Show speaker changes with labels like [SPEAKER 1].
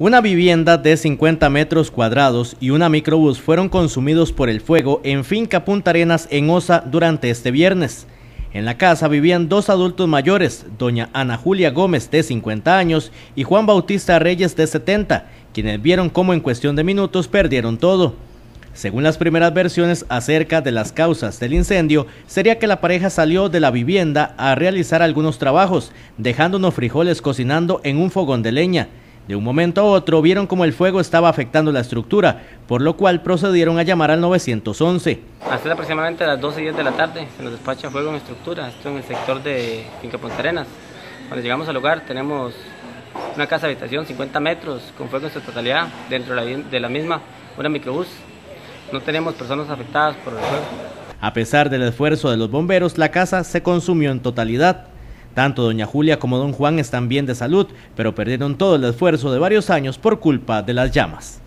[SPEAKER 1] Una vivienda de 50 metros cuadrados y una microbús fueron consumidos por el fuego en Finca Punta Arenas en Osa durante este viernes. En la casa vivían dos adultos mayores, doña Ana Julia Gómez de 50 años y Juan Bautista Reyes de 70, quienes vieron cómo en cuestión de minutos perdieron todo. Según las primeras versiones acerca de las causas del incendio, sería que la pareja salió de la vivienda a realizar algunos trabajos, dejando unos frijoles cocinando en un fogón de leña. De un momento a otro vieron como el fuego estaba afectando la estructura, por lo cual procedieron a llamar al 911.
[SPEAKER 2] Hasta aproximadamente a las 12 y 10 de la tarde se nos despacha fuego en estructura, esto en el sector de Finca Arenas. Cuando llegamos al lugar tenemos una casa habitación 50 metros con fuego en su totalidad, dentro de la misma una microbús. No tenemos personas afectadas por el fuego.
[SPEAKER 1] A pesar del esfuerzo de los bomberos, la casa se consumió en totalidad. Tanto doña Julia como don Juan están bien de salud, pero perdieron todo el esfuerzo de varios años por culpa de las llamas.